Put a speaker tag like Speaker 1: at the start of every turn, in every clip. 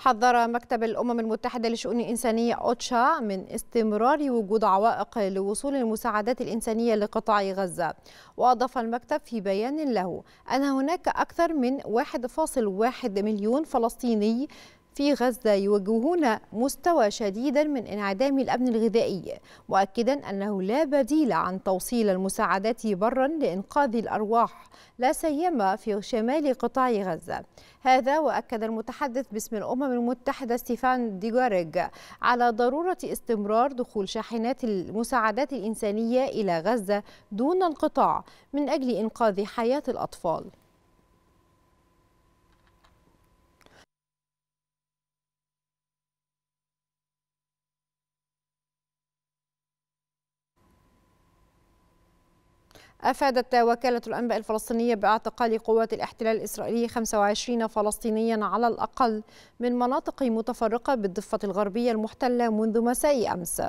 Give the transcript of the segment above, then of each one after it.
Speaker 1: حذر مكتب الأمم المتحدة لشؤون الإنسانية أوتشا من استمرار وجود عوائق لوصول المساعدات الإنسانية لقطاع غزة. وأضاف المكتب في بيان له أن هناك أكثر من 1.1 مليون فلسطيني في غزة يواجهون مستوى شديدا من انعدام الأمن الغذائي مؤكدا أنه لا بديل عن توصيل المساعدات برا لإنقاذ الأرواح لا سيما في شمال قطاع غزة. هذا وأكد المتحدث باسم الأمم المتحدة ستيفان ديغاريج على ضرورة استمرار دخول شاحنات المساعدات الإنسانية إلى غزة دون انقطاع من أجل إنقاذ حياة الأطفال. أفادت وكالة الأنباء الفلسطينية باعتقال قوات الاحتلال الإسرائيلي 25 فلسطينيا على الأقل من مناطق متفرقة بالضفة الغربية المحتلة منذ مساء أمس.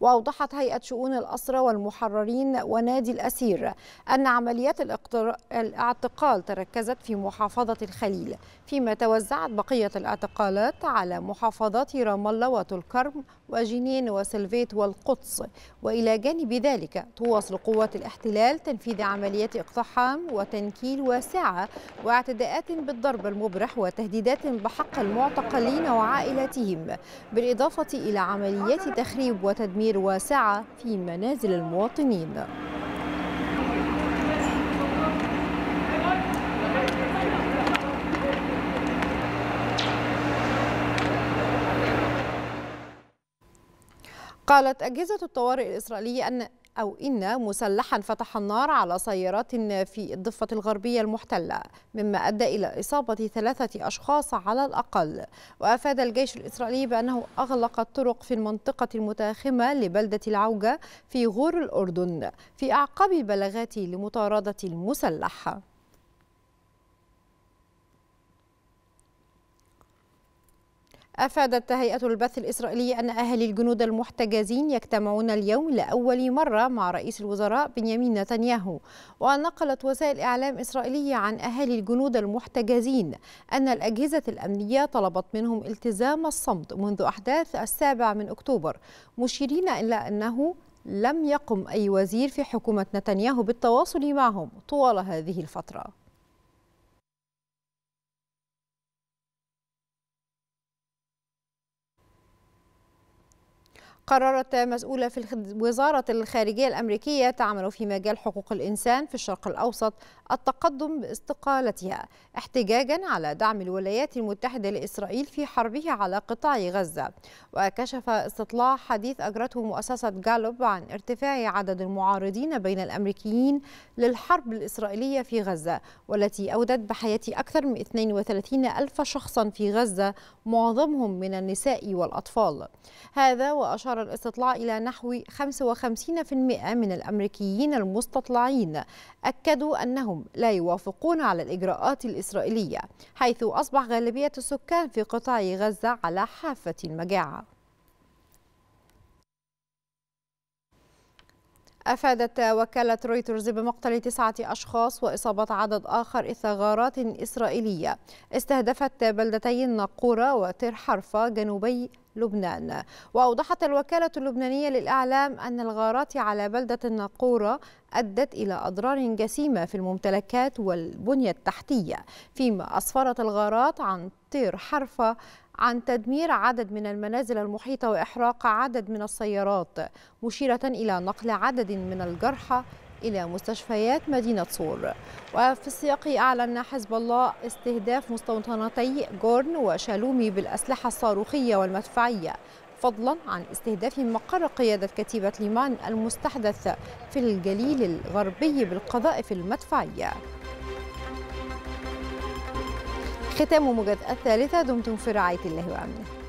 Speaker 1: وأوضحت هيئة شؤون الأسرى والمحررين ونادي الأسير أن عمليات الاعتقال تركزت في محافظة الخليل فيما توزعت بقية الاعتقالات على محافظات رام الله كرم وجنين وسلفيت والقدس. وإلى جانب ذلك تواصل قوات الاحتلال تنفيذ عمليات اقتحام وتنكيل واسعة واعتداءات بالضرب المبرح وتهديدات بحق المعتقلين وعائلاتهم بالإضافة إلى عمليات تخريب وتدمير واسعة في منازل المواطنين. قالت أجهزة الطوارئ الإسرائيلية أن أو إن مسلحا فتح النار على سيارات في الضفة الغربية المحتلة مما أدى إلى إصابة ثلاثة أشخاص على الأقل. وأفاد الجيش الإسرائيلي بأنه أغلق الطرق في المنطقة المتاخمة لبلدة العوجة في غور الأردن في أعقاب البلاغات لمطاردة المسلح. أفادت هيئة البث الإسرائيلية أن أهالي الجنود المحتجزين يجتمعون اليوم لأول مرة مع رئيس الوزراء بنيامين نتنياهو. ونقلت وسائل إعلام إسرائيلية عن أهالي الجنود المحتجزين أن الأجهزة الأمنية طلبت منهم التزام الصمت منذ أحداث السابع من أكتوبر مشيرين إلى أنه لم يقم أي وزير في حكومة نتنياهو بالتواصل معهم طوال هذه الفترة. قررت مسؤولة في وزارة الخارجية الأمريكية تعمل في مجال حقوق الإنسان في الشرق الأوسط التقدم باستقالتها احتجاجا على دعم الولايات المتحدة لإسرائيل في حربها على قطاع غزة. وكشف استطلاع حديث أجرته مؤسسة جالوب عن ارتفاع عدد المعارضين بين الأمريكيين للحرب الإسرائيلية في غزة والتي أودت بحياة أكثر من 32 ألف شخصا في غزة معظمهم من النساء والأطفال. هذا وأشار الاستطلاع إلى نحو 55% من الأمريكيين المستطلعين. أكدوا أنهم لا يوافقون على الإجراءات الإسرائيلية حيث أصبح غالبية السكان في قطاع غزة على حافة المجاعة. أفادت وكالة رويترز بمقتل تسعة أشخاص وإصابة عدد آخر إثر غارات إسرائيلية. استهدفت بلدتي الناقورة وتير حرفة جنوبي لبنان. وأوضحت الوكالة اللبنانية للإعلام أن الغارات على بلدة الناقورة أدت إلى أضرار جسيمة في الممتلكات والبنية التحتية فيما أسفرت الغارات عن طير حرفة عن تدمير عدد من المنازل المحيطة وإحراق عدد من السيارات مشيرة إلى نقل عدد من الجرحى إلى مستشفيات مدينة صور. وفي السياق أعلن حزب الله استهداف مستوطنتي جورن وشالومي بالأسلحة الصاروخية والمدفعية فضلا عن استهداف مقر قيادة كتيبة ليمان المستحدث في الجليل الغربي بالقذائف المدفعية. ختام موجة الثالثة دمتم في رعاية الله وأمنه.